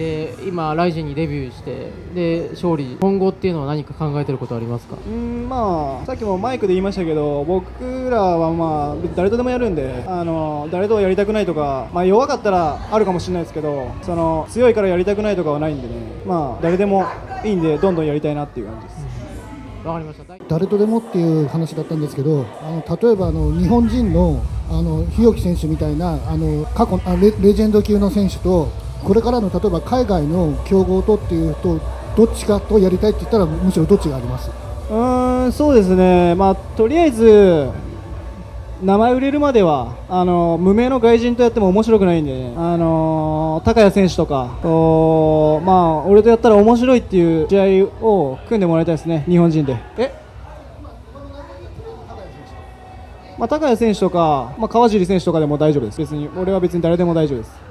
で今ライジンにデビューしてで勝利。今後っていうのは何か考えてることありますか？うんまあさっきもマイクで言いましたけど僕らはまあ誰とでもやるんであの誰とやりたくないとか、まあ、弱かったらあるかもしれないですけどその強いからやりたくないとかはないんでね。まあ誰でもいいんでどんどんやりたいなっていう感じです。わかりました。誰とでもっていう話だったんですけどあの例えばあの日本人のあの日置選手みたいなあの過去あレレジェンド級の選手とこれからの例えば海外の強豪とっていうとどっちかとやりたいって言ったらむしろどっちがあります？うーんそうですね。まあとりあえず名前売れるまではあの無名の外人とやっても面白くないんで、ね、あの高谷選手とかとまあ俺とやったら面白いっていう試合を組んでもらいたいですね。日本人で。え？まあ、高谷選手とか、まあ、川尻選手とかでも大丈夫です。別に俺は別に誰でも大丈夫です